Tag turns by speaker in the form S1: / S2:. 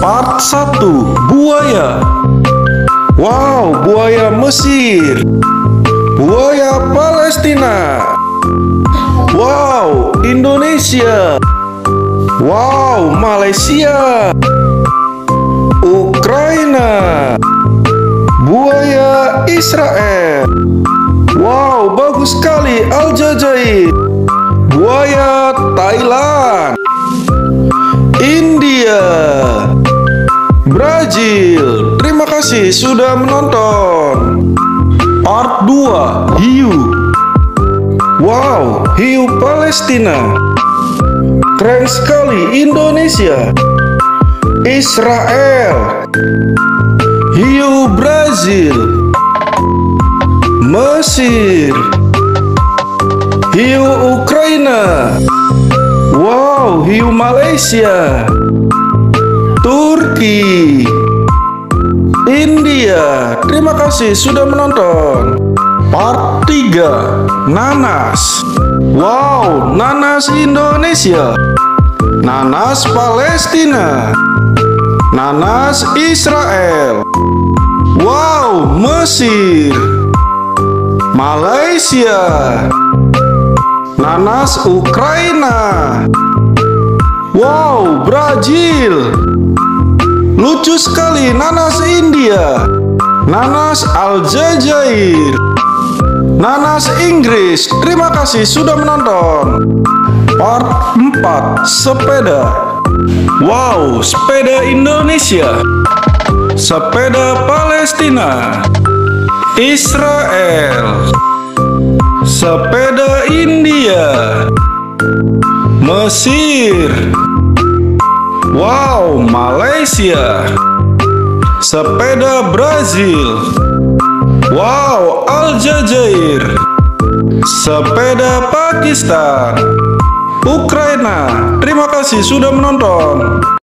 S1: Part 1 Buaya. Wow, buaya Mesir. Buaya Palestina. Wow, Indonesia. Wow, Malaysia. Ukraina. Buaya Israel. Wow, bagus sekali Aljazair Buaya Thailand kasih sudah menonton. Part 2 Hiu. Wow, hiu Palestina. Keren sekali Indonesia. Israel. Hiu Brazil. Mesir. Hiu Ukraina. Wow, hiu Malaysia. Turki India. Terima kasih sudah menonton. Part 3 Nanas. Wow, nanas Indonesia. Nanas Palestina. Nanas Israel. Wow, Mesir. Malaysia. Nanas Ukraina. Wow, Brazil Lucu sekali nanas India. Nanas Aljazair. Nanas Inggris Terima kasih sudah menonton. Part 4 Sepeda. Wow, sepeda Indonesia. Sepeda Palestina. Israel. Sepeda India. Mesir Malaysia. Sepeda Brazil. Wow, Aljazair. Sepeda Pakistan. Ukraina. Terima kasih sudah menonton